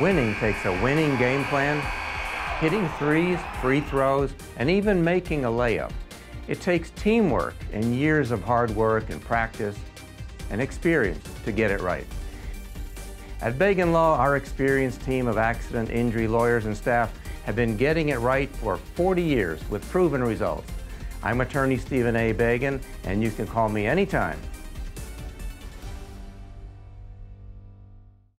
Winning takes a winning game plan, hitting threes, free throws, and even making a layup. It takes teamwork and years of hard work and practice and experience to get it right. At Bagen Law, our experienced team of accident injury lawyers and staff have been getting it right for 40 years with proven results. I'm attorney Stephen A. Bagen, and you can call me anytime